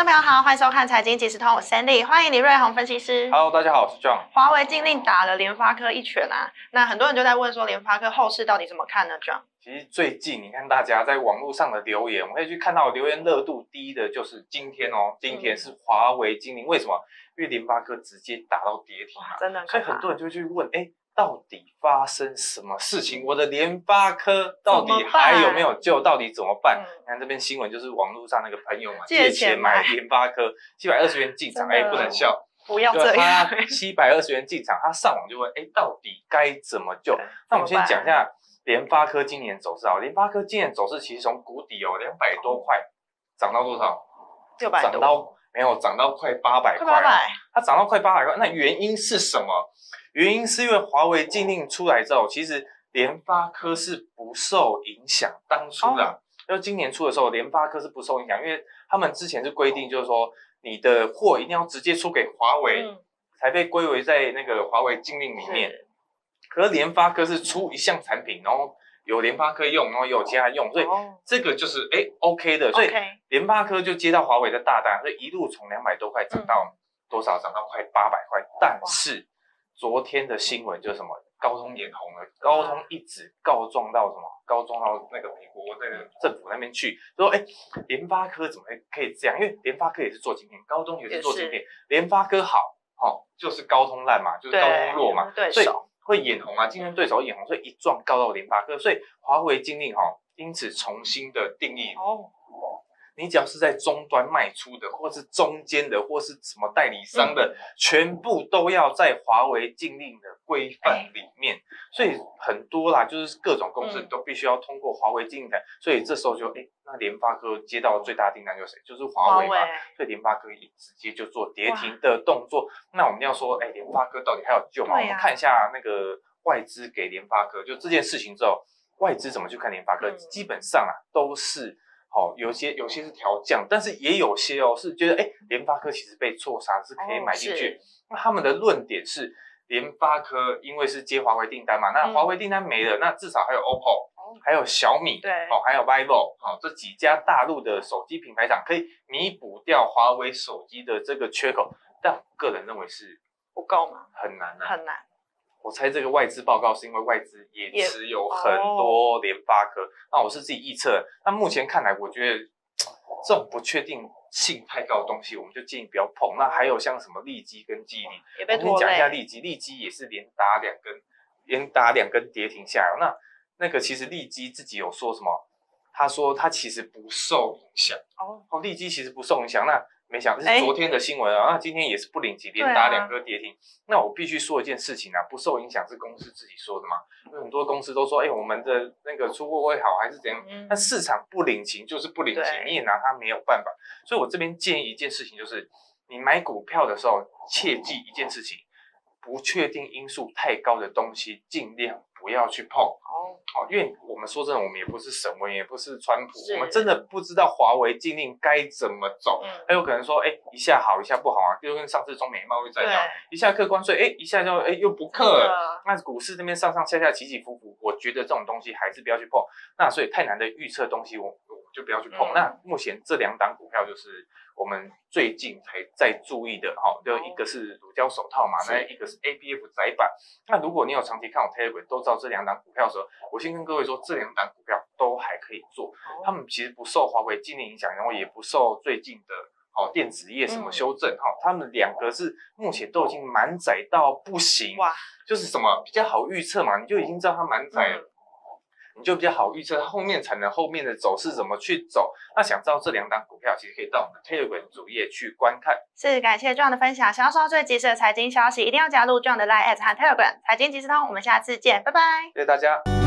众朋友好，欢迎收看财经即时通，我 Sandy，欢迎李瑞宏分析师。Hello，大家好，我是 John。华为禁令打了联发科一拳啊，那很多人就在问说联发科后市到底怎么看呢？John，其实最近你看大家在网络上的留言，我们可以去看到留言热度低的就是今天哦，今天是华为禁令，为什么？因为联发科直接打到跌停嘛，真的所以很。多人就会去问，哎，到底发生什么事情？我的联发科到底还有没有救？到底怎么办？嗯你看这边新闻就是网络上那个朋友嘛，借借钱钱买买联发科七百二十元进场，哎，不能笑。不要就这样，他七百二十元进场，他上网就问，哎，到底该怎么救？那我们先讲一下联发科今年走势啊。联发科今年走势其实从谷底哦两百多块涨到多少？六百多，涨到没有涨到快八百快块啊，八百，它涨到快八百块。那原因是什么？原因是因为华为禁令出来之后，其实联发科是不受影响。当初啦，就今年初的时候，联发科是不受影响，因为他们之前是规定，就是说你的货一定要直接出给华为，嗯，才被归为在那个华为禁令里面。是可是联发科是出一项产品，然后有联发科用，然后也有其他用，所以哦这个就是哎 OK 的，所以联发科就接到华为的大单，所以一路从两百多块涨到多少？涨到快八百块。但是昨天的新闻就是什么？高通眼红了，高通一直告状到什么？告状到那个美国那个政府那边去，说哎，联发科怎么可以这样？因为联发科也是做晶片，高通也是做晶片，联发科好，哦，就是高通烂嘛，就是高通弱嘛，所以会眼红啊，竞争对手眼红，所以一撞告到联发科，所以华为禁令哈、哦，因此重新的定义，哦，你只要是在终端卖出的，或是中间的，或是什么代理商嗯的，全部都要在华为禁令的规范里面。所以很多啦，就是各种公司嗯都必须要通过华为禁令的。所以这时候就哎，那联发科接到最大订单就是谁？就是华为嘛。所以联发科也直接就做跌停的动作。那我们要说，哎，联发科到底还有救吗？啊我们看一下那个外资给联发科，就这件事情之后，外资怎么去看联发科？嗯基本上啊，都是。好、有些有些是调降，但是也有些哦是觉得，哎，联发科其实被错杀，是可以买进去。哦那他们的论点是，联发科因为是接华为订单嘛，那嗯华为订单没了，那至少还有 OPPO，还有小米，对哦，还有 vivo，哦，这几家大陆的手机品牌厂可以弥补掉华为手机的这个缺口，但我个人认为是不够嘛？很难啊、很难，我猜这个外资报告是因为外资也也持有很多联发科，那我是自己预测，那目前看来，我觉得这种不确定性太高的东西，我们就建议不要碰。那还有像什么利基跟基力，也我跟你讲一下累，利基，利基也是连打两根，连打两根跌停下来。那那个其实利基自己有说什么？他说他其实不受影响。哦，哦，利基其实不受影响。那没想到哎是昨天的新闻啊，那今天也是不领情，连打两个跌停。那我必须说一件事情啊，不受影响是公司自己说的嘛？有很多公司都说，哎、我们的那个出货会好还是怎样？嗯那市场不领情就是不领情，你也拿它没有办法。所以我这边建议一件事情，就是你买股票的时候，切记一件事情，不确定因素太高的东西，尽量不要去碰。哦，哦，因为我们说真的，我们也不是神文，也不是川普，我们真的不知道华为禁令该怎么走。嗯，有可能说，哎，一下好，一下不好啊，就跟上次中美贸易战一样，一下课关税，哎，一下就哎又不克了。那股市这边上上下下起起伏伏，我觉得这种东西还是不要去碰。那所以太难的预测东西，我就不要去碰。嗯那目前这两档股票就是我们最近才在注意的哈，就一个是乳胶手套嘛，那一个是 A B F 窄板。那如果你有长期看我 Telegram 都知道这两档股票的时候，我先跟各位说，这两档股票都还可以做，他们其实不受华为禁令影响，然后也不受最近的。哦，电子业什么嗯修正？哈、他们两个是目前都已经满载到不行，哇，就是什么比较好预测嘛，你就已经知道它满载了，嗯你就比较好预测它后面才能后面的走势怎么去走。那想知道这两档股票，其实可以到我们的 Telegram 主页去观看。是感谢 John 的分享，想要收到最及时的财经消息，一定要加入 John 的 Line at 和 Telegram 财经即时通，我们下次见，拜拜。谢谢大家。